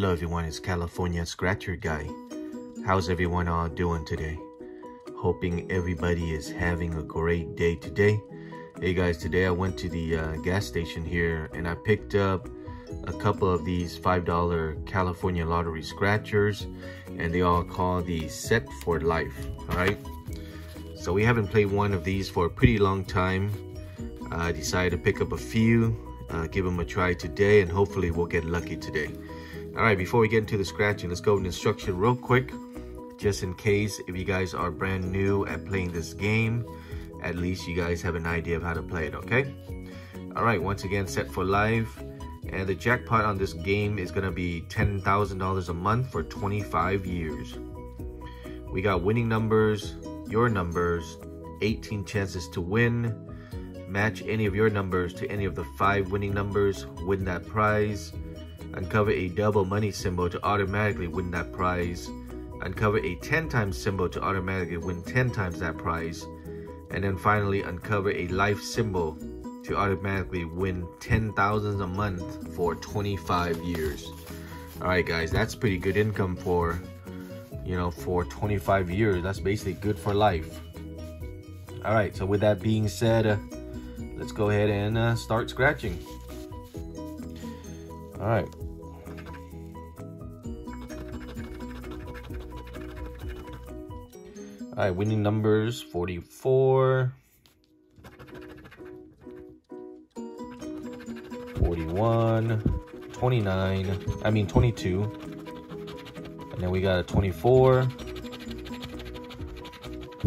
Hello everyone, it's California Scratcher Guy. How's everyone all doing today? Hoping everybody is having a great day today. Hey guys, today I went to the uh, gas station here and I picked up a couple of these $5 California Lottery Scratchers and they all call the Set for Life, alright? So we haven't played one of these for a pretty long time. I decided to pick up a few, uh, give them a try today and hopefully we'll get lucky today. All right, before we get into the scratching, let's go over instruction real quick. Just in case, if you guys are brand new at playing this game, at least you guys have an idea of how to play it, okay? All right, once again, Set for Life. And the jackpot on this game is gonna be $10,000 a month for 25 years. We got winning numbers, your numbers, 18 chances to win. Match any of your numbers to any of the five winning numbers, win that prize uncover a double money symbol to automatically win that prize, uncover a 10 times symbol to automatically win 10 times that prize, and then finally uncover a life symbol to automatically win 10,000 a month for 25 years. All right, guys, that's pretty good income for, you know, for 25 years. That's basically good for life. All right, so with that being said, uh, let's go ahead and uh, start scratching. All right. All right, winning numbers 44, 41, 29, I mean 22. And then we got a 24,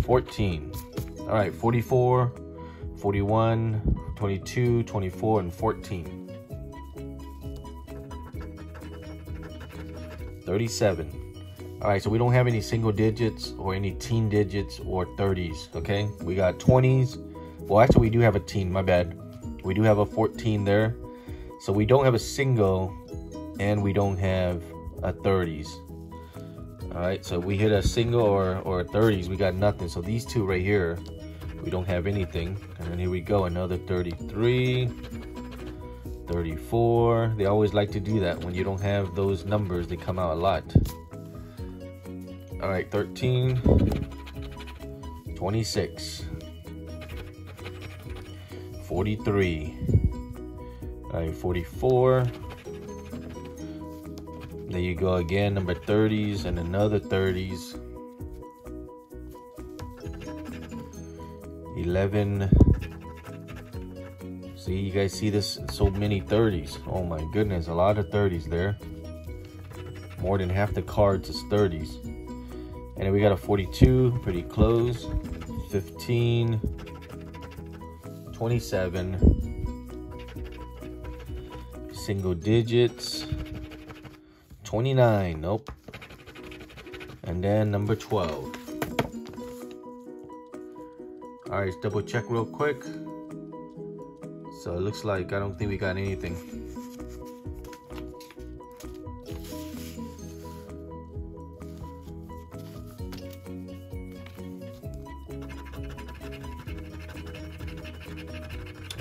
14. All right, 44, 41, 22, 24, and 14. 37. All right, so we don't have any single digits or any teen digits or 30s, okay? We got 20s. Well, actually, we do have a teen, my bad. We do have a 14 there. So we don't have a single and we don't have a 30s. All right, so we hit a single or, or 30s, we got nothing. So these two right here, we don't have anything. And then here we go, another 33, 34. They always like to do that. When you don't have those numbers, they come out a lot. All right, 13, 26, 43, all right, 44. There you go again, number 30s and another 30s. 11. See, you guys see this? So many 30s. Oh my goodness, a lot of 30s there. More than half the cards is 30s. And we got a 42, pretty close. 15, 27, single digits, 29, nope. And then number 12. All right, double check real quick. So it looks like I don't think we got anything.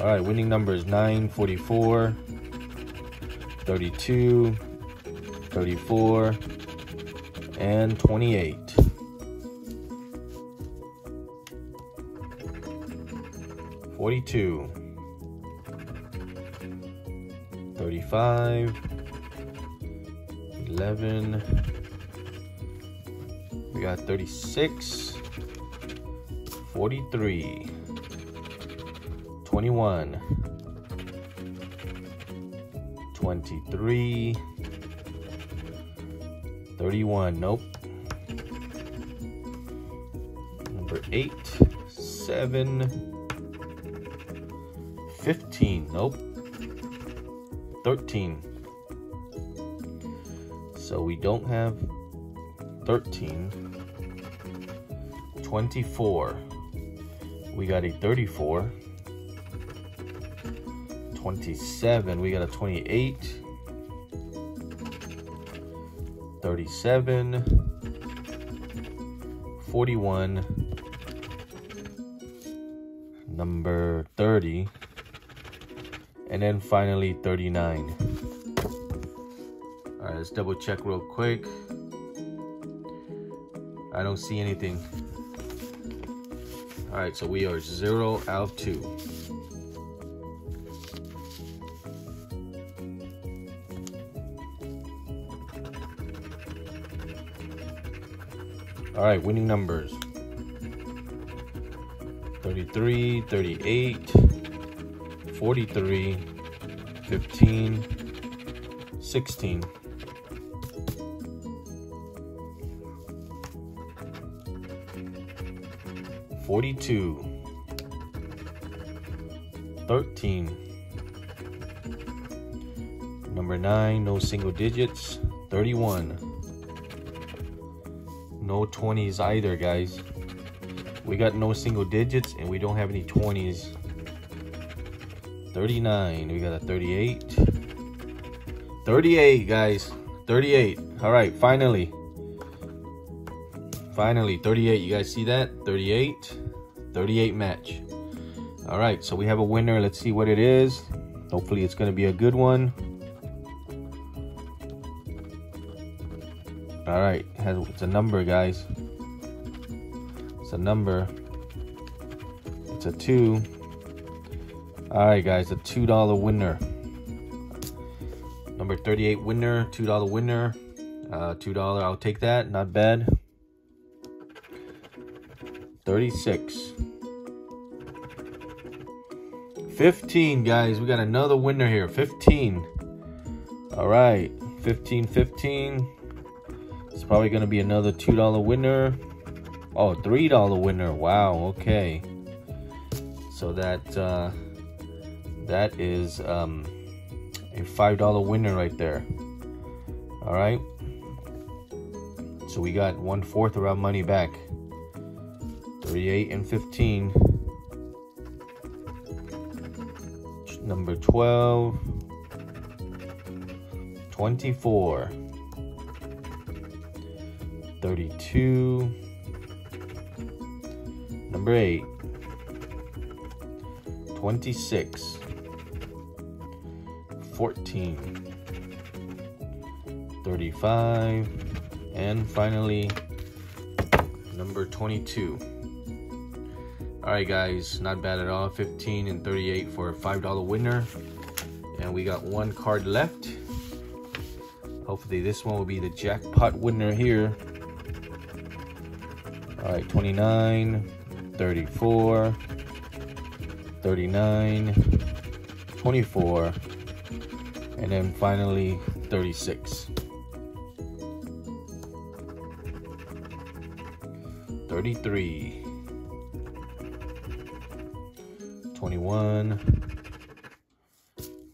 All right, winning number is 9, 44, 32, 34, and 28. Forty-two, thirty-five, eleven. We got thirty-six, forty-three. 21, 23, 31, nope. Number 8, 7, 15, nope. 13. So we don't have 13. 24. We got a 34. 27. We got a 28. 37. 41. Number 30. And then finally 39. All right, let's double check real quick. I don't see anything. All right, so we are zero out of two. All right, winning numbers. 33, 38, 43, 15, 16. Forty-two, thirteen, number nine, no single digits, thirty-one. No 20s either, guys. We got no single digits and we don't have any 20s. 39. We got a 38. 38, guys. 38. All right, finally. Finally, 38. You guys see that? 38. 38 match. All right, so we have a winner. Let's see what it is. Hopefully it's going to be a good one. All right, it's a number, guys. It's a number. It's a two. All right, guys, a $2 winner. Number 38 winner, $2 winner. Uh, $2, I'll take that, not bad. 36. 15, guys, we got another winner here, 15. All right, 15, 15. It's probably going to be another $2 winner. Oh, $3 winner. Wow, okay. So that uh, that is um, a $5 winner right there. All right. So we got one fourth of our money back. 38 and 15. Number 12. 24. 32. Number 8. 26. 14. 35. And finally, number 22. Alright guys, not bad at all. 15 and 38 for a $5 winner. And we got one card left. Hopefully this one will be the jackpot winner here. All right, 29, 34, 39, 24, and then finally 36. 33, 21,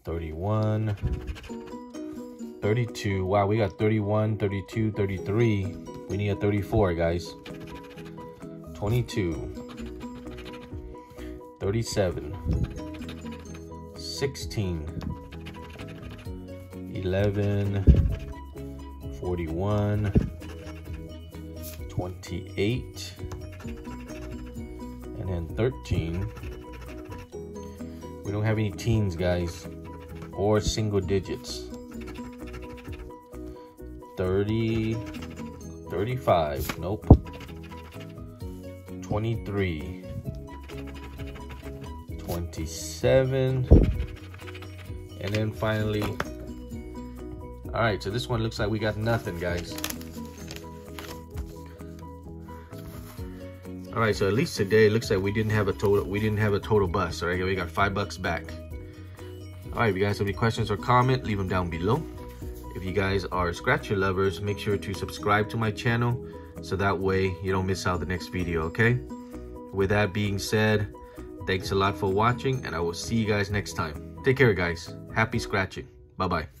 31, 32. Wow, we got 31, 32, 33. We need a 34, guys. 22, 37, 16, 11, 41, 28, and then 13. We don't have any teens, guys, or single digits. 30, 35, nope. 23, 27, and then finally, all right, so this one looks like we got nothing, guys. All right, so at least today it looks like we didn't have a total we didn't have a total bust. All right, we got five bucks back. All right, if you guys have any questions or comment, leave them down below. If you guys are scratcher lovers, make sure to subscribe to my channel so that way you don't miss out the next video, okay? With that being said, thanks a lot for watching and I will see you guys next time. Take care, guys. Happy scratching. Bye-bye.